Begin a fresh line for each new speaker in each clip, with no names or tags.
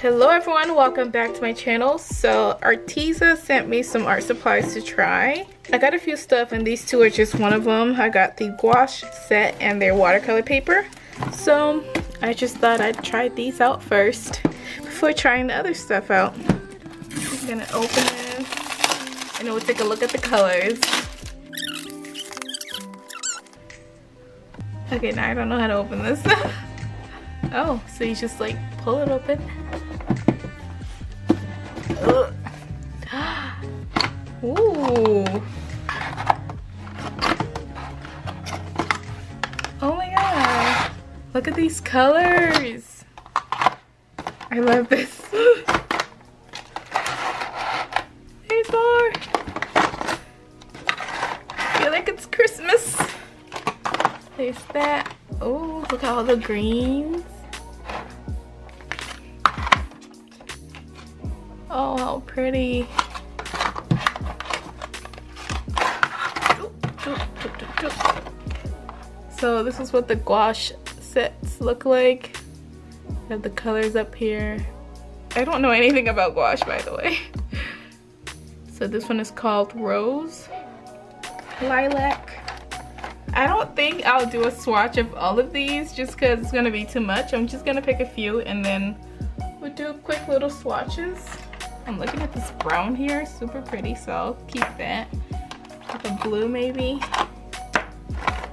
Hello everyone, welcome back to my channel. So Arteza sent me some art supplies to try. I got a few stuff and these two are just one of them. I got the gouache set and their watercolor paper. So I just thought I'd try these out first before trying the other stuff out. I'm gonna open this and we'll take a look at the colors. Okay, now I don't know how to open this. oh, so you just like pull it open. Look at these colors. I love this. There's more. I feel like it's Christmas. There's that. Oh, look at all the greens. Oh, how pretty. So this is what the gouache sets look like. have the colors up here. I don't know anything about gouache by the way. So this one is called Rose. Lilac. I don't think I'll do a swatch of all of these just because it's going to be too much. I'm just going to pick a few and then we'll do quick little swatches. I'm looking at this brown here, super pretty, so I'll keep that. Like a blue maybe.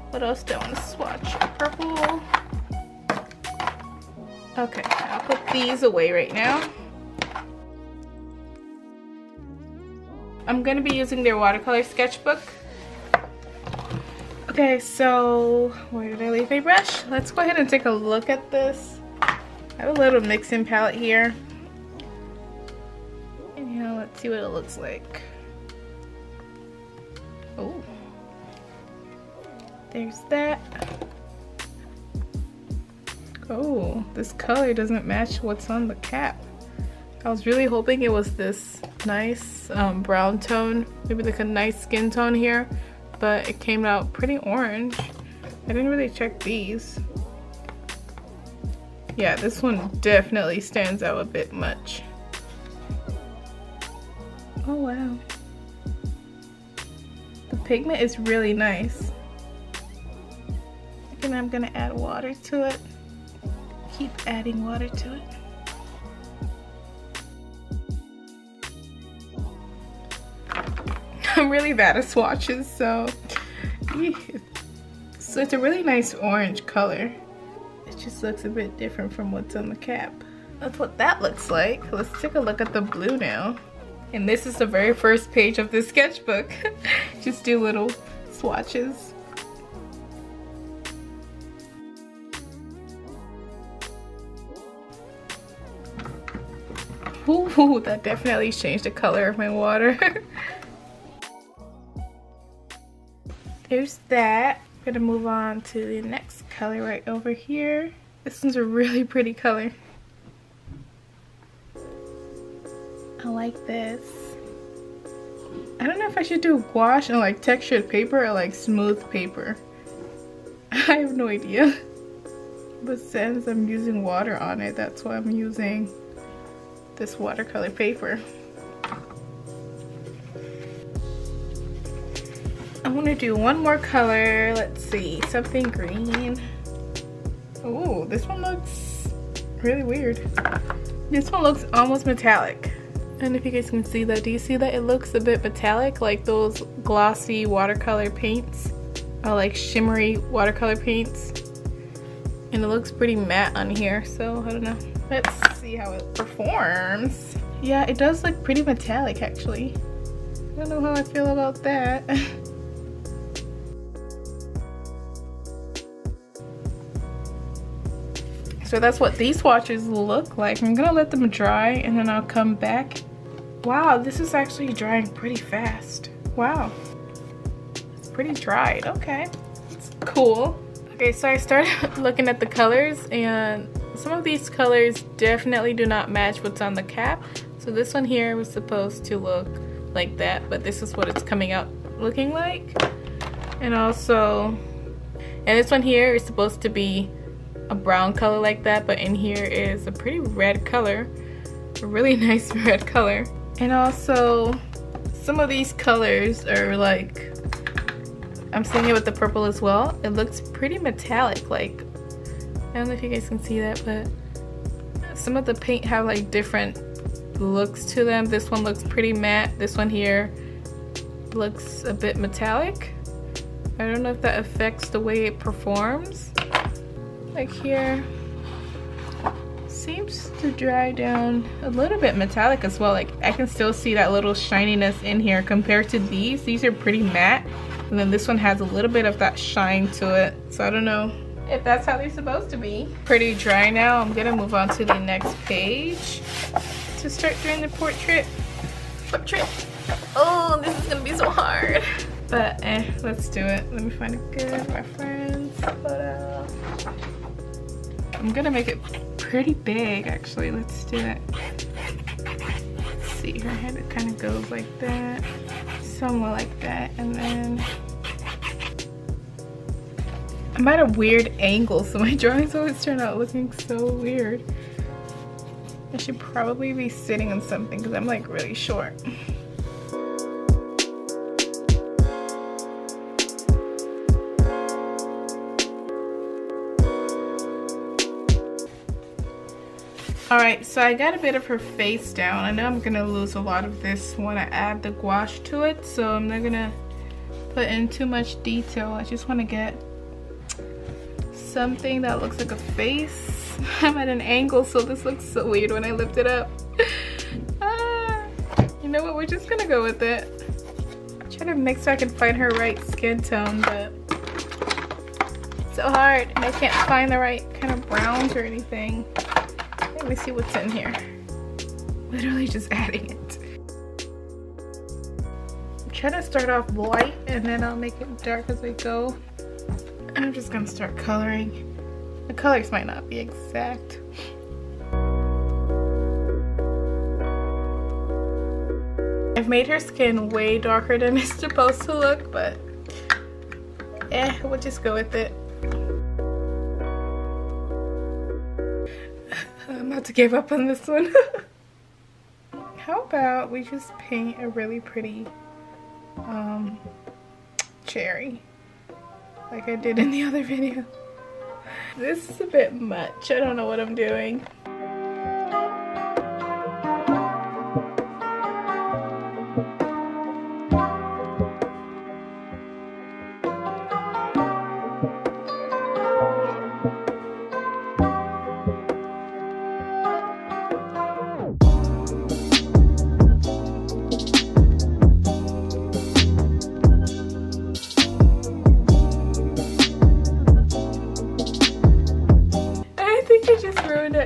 What else do I want to swatch? Purple. Okay, I'll put these away right now. I'm going to be using their watercolor sketchbook. Okay, so where did I leave my brush? Let's go ahead and take a look at this. I have a little mixing palette here. And yeah, let's see what it looks like. Oh. There's that. Oh, this color doesn't match what's on the cap. I was really hoping it was this nice um, brown tone, maybe like a nice skin tone here, but it came out pretty orange. I didn't really check these. Yeah, this one definitely stands out a bit much. Oh wow. The pigment is really nice. And I'm gonna add water to it. Keep adding water to it. I'm really bad at swatches, so so it's a really nice orange color. It just looks a bit different from what's on the cap. That's what that looks like. Let's take a look at the blue now. And this is the very first page of the sketchbook. just do little swatches. Ooh, that definitely changed the color of my water. There's that. I'm gonna move on to the next color right over here. This one's a really pretty color. I like this. I don't know if I should do gouache on like textured paper or like smooth paper. I have no idea. But since I'm using water on it, that's why I'm using this watercolor paper. I want to do one more color. Let's see, something green. Oh, this one looks really weird. This one looks almost metallic. And if you guys can see that, do you see that? It looks a bit metallic, like those glossy watercolor paints. Or like shimmery watercolor paints. And it looks pretty matte on here, so I don't know. Let's see how it performs. Yeah, it does look pretty metallic actually. I don't know how I feel about that. so that's what these swatches look like. I'm gonna let them dry and then I'll come back. Wow, this is actually drying pretty fast. Wow. It's pretty dried, okay. It's cool. Okay, so I started looking at the colors and some of these colors definitely do not match what's on the cap. So this one here was supposed to look like that, but this is what it's coming out looking like. And also, and this one here is supposed to be a brown color like that, but in here is a pretty red color. a really nice red color. And also, some of these colors are like, I'm seeing it with the purple as well. It looks pretty metallic, like, I don't know if you guys can see that, but some of the paint have like different looks to them. This one looks pretty matte. This one here looks a bit metallic. I don't know if that affects the way it performs. Like here, seems to dry down a little bit metallic as well. Like I can still see that little shininess in here compared to these. These are pretty matte. And then this one has a little bit of that shine to it. So I don't know if that's how they're supposed to be. Pretty dry now. I'm gonna move on to the next page to start doing the portrait. Portrait. Oh, this is gonna be so hard. But eh, let's do it. Let me find a good reference photo. I'm gonna make it pretty big actually. Let's do it. Let's see, her head kind of goes like that. Somewhat like that. And then I'm at a weird angle, so my drawings always turn out looking so weird. I should probably be sitting on something because I'm like really short. All right, so I got a bit of her face down. I know I'm gonna lose a lot of this when I add the gouache to it, so I'm not gonna put in too much detail. I just wanna get something that looks like a face. I'm at an angle, so this looks so weird when I lift it up. ah, you know what, we're just gonna go with it. Try to make so I can find her right skin tone, but so hard and I can't find the right kind of browns or anything. Let me see what's in here. Literally just adding it. I'm trying to start off light and then I'll make it dark as I go. I'm just gonna start coloring. The colors might not be exact. I've made her skin way darker than it's supposed to look, but eh, we'll just go with it. About to give up on this one. How about we just paint a really pretty um, cherry like I did in the other video. This is a bit much. I don't know what I'm doing.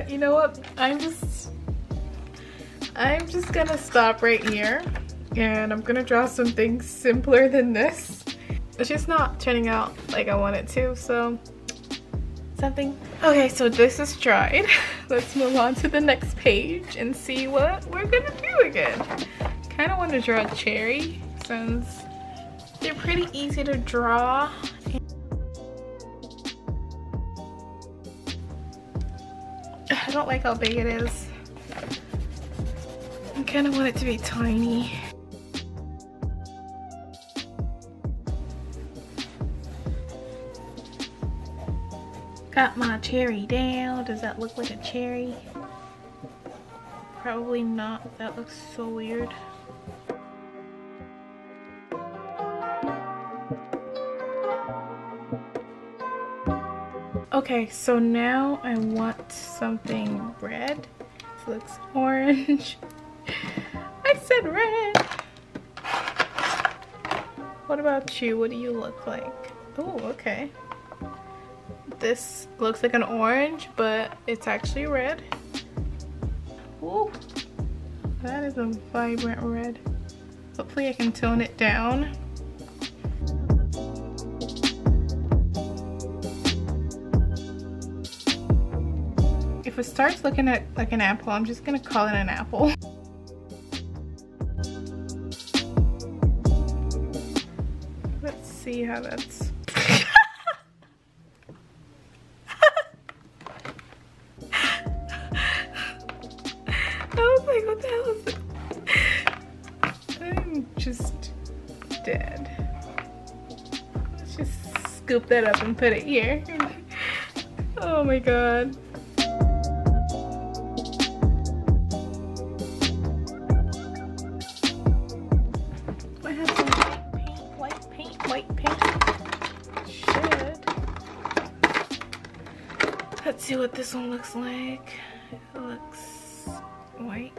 You know what? I'm just, I'm just gonna stop right here and I'm gonna draw something simpler than this. It's just not turning out like I want it to, so something. Okay, so this is dried. Let's move on to the next page and see what we're gonna do again. Kind of want to draw a cherry since they're pretty easy to draw I don't like how big it is. I kind of want it to be tiny. Got my cherry down. Does that look like a cherry? Probably not. That looks so weird. Okay, so now I want something red. This looks orange. I said red. What about you? What do you look like? Oh, okay. This looks like an orange, but it's actually red. Ooh, that is a vibrant red. Hopefully I can tone it down. If it starts looking at like an apple, I'm just gonna call it an apple. Let's see how that's... dead. Let's just scoop that up and put it here. oh my god. I have some white paint, white paint, white paint. Should. Let's see what this one looks like. It looks white.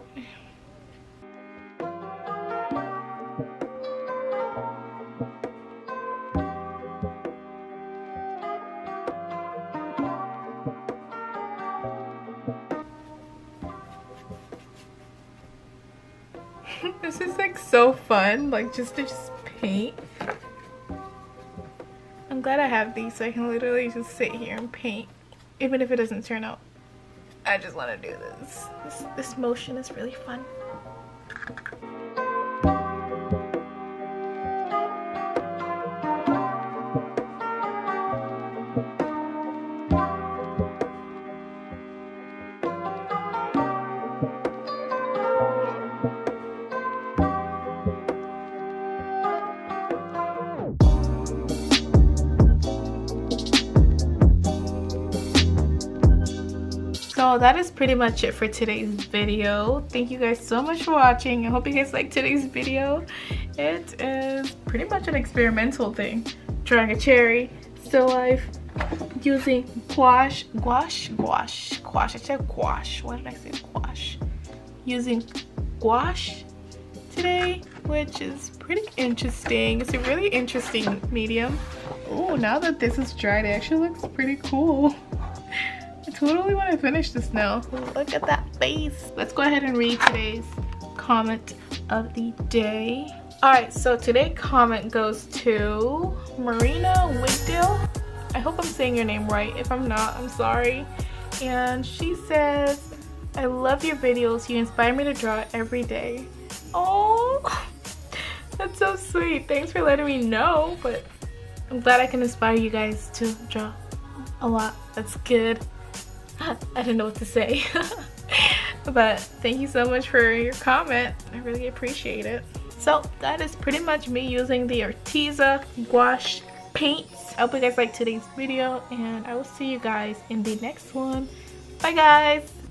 So fun, like just to just paint. I'm glad I have these so I can literally just sit here and paint, even if it doesn't turn out. I just want to do this. this. This motion is really fun. That is pretty much it for today's video. Thank you guys so much for watching. I hope you guys like today's video. It is pretty much an experimental thing. Drawing a cherry still life using gouache gouache gouache gouache i said gouache. Why did i say gouache? Using gouache today which is pretty interesting. It's a really interesting medium. Oh now that this is dried it actually looks pretty cool totally want to finish this now. Look at that face. Let's go ahead and read today's comment of the day. Alright, so today's comment goes to Marina Wigdale. I hope I'm saying your name right. If I'm not, I'm sorry. And she says, I love your videos. You inspire me to draw every day. Oh, that's so sweet. Thanks for letting me know. But I'm glad I can inspire you guys to draw a lot. That's good. I didn't know what to say. but thank you so much for your comment. I really appreciate it. So that is pretty much me using the Arteza gouache paints. I hope you guys liked today's video and I will see you guys in the next one. Bye guys!